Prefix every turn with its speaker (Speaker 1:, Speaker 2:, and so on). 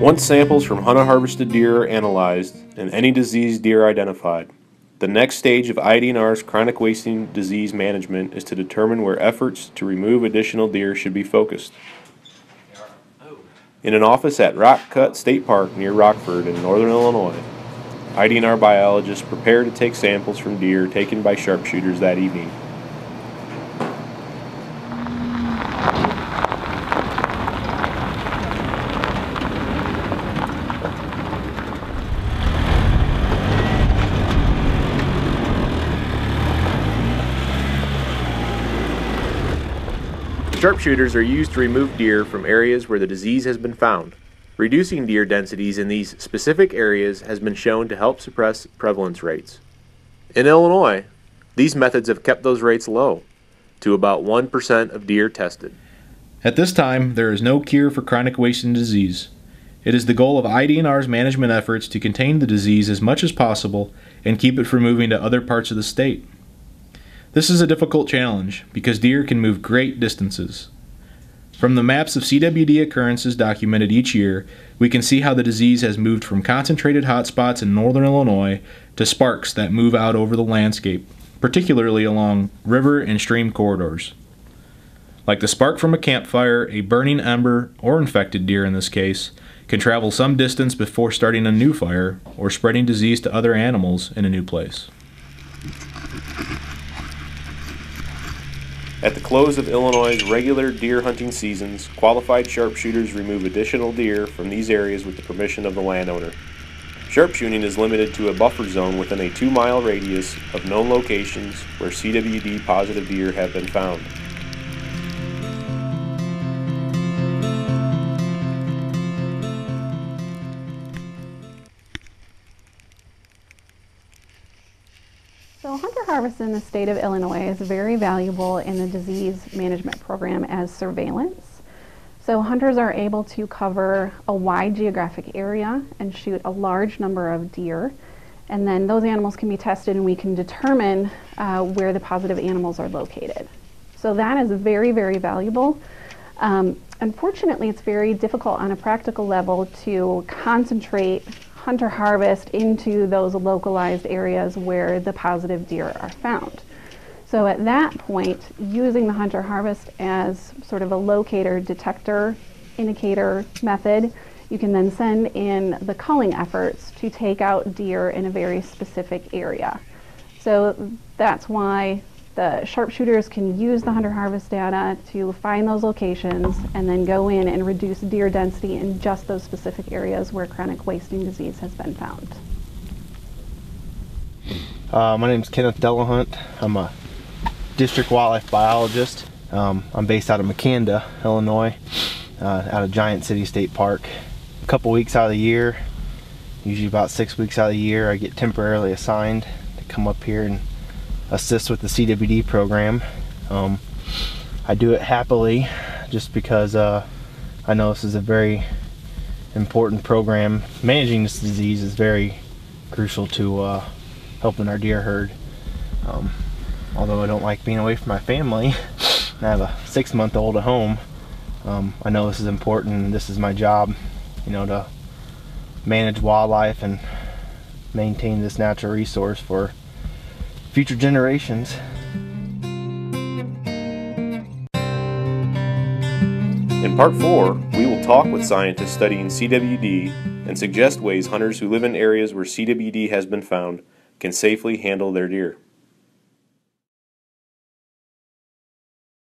Speaker 1: Once samples from hunter harvested deer are analyzed and any diseased deer identified, the next stage of IDNR's chronic wasting disease management is to determine where efforts to remove additional deer should be focused. In an office at Rock Cut State Park near Rockford in northern Illinois, IDNR biologists prepare to take samples from deer taken by sharpshooters that evening. Sharpshooters are used to remove deer from areas where the disease has been found. Reducing deer densities in these specific areas has been shown to help suppress prevalence rates. In Illinois, these methods have kept those rates low, to about 1% of deer tested.
Speaker 2: At this time, there is no cure for chronic wasting disease. It is the goal of IDNR's management efforts to contain the disease as much as possible and keep it from moving to other parts of the state. This is a difficult challenge because deer can move great distances. From the maps of CWD occurrences documented each year, we can see how the disease has moved from concentrated hotspots in northern Illinois to sparks that move out over the landscape, particularly along river and stream corridors. Like the spark from a campfire, a burning ember, or infected deer in this case, can travel some distance before starting a new fire or spreading disease to other animals in a new place.
Speaker 1: At the close of Illinois' regular deer hunting seasons, qualified sharpshooters remove additional deer from these areas with the permission of the landowner. Sharpshooting is limited to a buffer zone within a two mile radius of known locations where CWD positive deer have been found.
Speaker 3: Harvest in the state of Illinois is very valuable in the disease management program as surveillance. So hunters are able to cover a wide geographic area and shoot a large number of deer. And then those animals can be tested and we can determine uh, where the positive animals are located. So that is very, very valuable. Um, unfortunately, it's very difficult on a practical level to concentrate hunter harvest into those localized areas where the positive deer are found. So at that point, using the hunter harvest as sort of a locator, detector, indicator method, you can then send in the culling efforts to take out deer in a very specific area. So that's why the sharpshooters can use the hunter harvest data to find those locations and then go in and reduce deer density in just those specific areas where chronic wasting disease has been found.
Speaker 4: Uh, my name is Kenneth Delahunt. I'm a district wildlife biologist. Um, I'm based out of Makanda, Illinois, uh, out of Giant City State Park. A couple weeks out of the year, usually about six weeks out of the year, I get temporarily assigned to come up here and assist with the CWD program. Um, I do it happily just because uh, I know this is a very important program. Managing this disease is very crucial to uh, helping our deer herd. Um, although I don't like being away from my family, I have a six month old at home. Um, I know this is important this is my job, you know, to manage wildlife and maintain this natural resource for future generations.
Speaker 1: In part 4, we will talk with scientists studying CWD and suggest ways hunters who live in areas where CWD has been found can safely handle their deer.